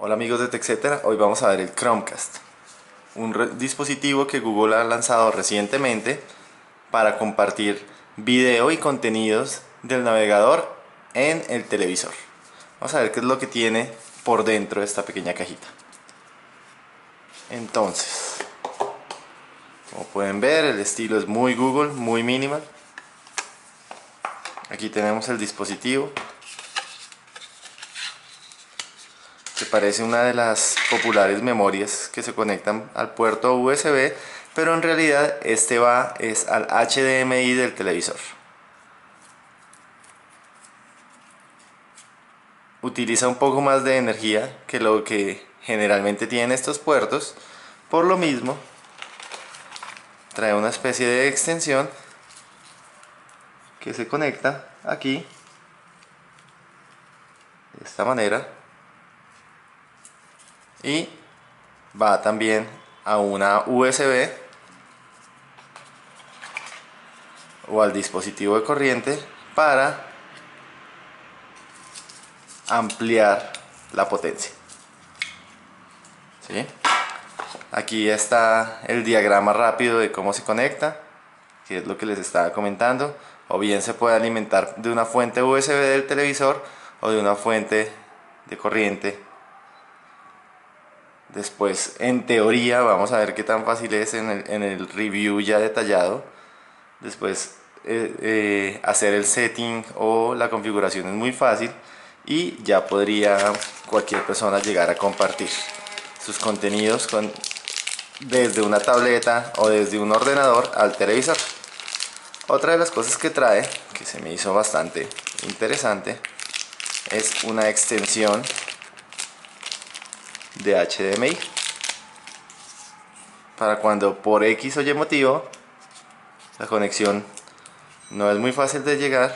Hola amigos de TechCetera, hoy vamos a ver el Chromecast, un dispositivo que Google ha lanzado recientemente para compartir video y contenidos del navegador en el televisor. Vamos a ver qué es lo que tiene por dentro de esta pequeña cajita. Entonces, como pueden ver, el estilo es muy Google, muy minimal. Aquí tenemos el dispositivo, que parece una de las populares memorias que se conectan al puerto USB, pero en realidad este va es al HDMI del televisor. Utiliza un poco más de energía que lo que generalmente tienen estos puertos, por lo mismo trae una especie de extensión que se conecta aquí de esta manera y va también a una USB o al dispositivo de corriente para ampliar la potencia. Aquí está el diagrama rápido de cómo se conecta que es lo que les estaba comentando. O bien se puede alimentar de una fuente USB del televisor o de una fuente de corriente Después, en teoría, vamos a ver qué tan fácil es en el, review ya detallado. Después, eh, eh, hacer el setting o la configuración es muy fácil y ya podría cualquier persona llegar a compartir sus contenidos con, desde una tableta o desde un ordenador al televisor. Otra de las cosas que trae, que se me hizo bastante interesante, es una extensión de HDMI para cuando por X o Y motivo la conexión no es muy fácil de llegar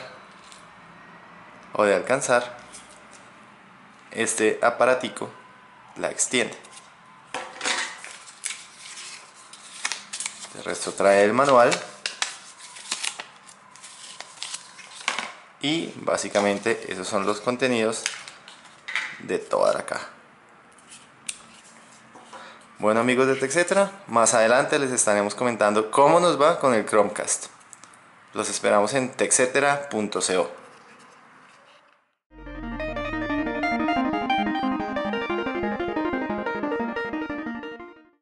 o de alcanzar este aparatico la extiende. El resto trae el manual y básicamente esos son los contenidos de toda la caja bueno amigos de TechCetera, más adelante les estaremos comentando cómo nos va con el Chromecast. Los esperamos en techcetera.co.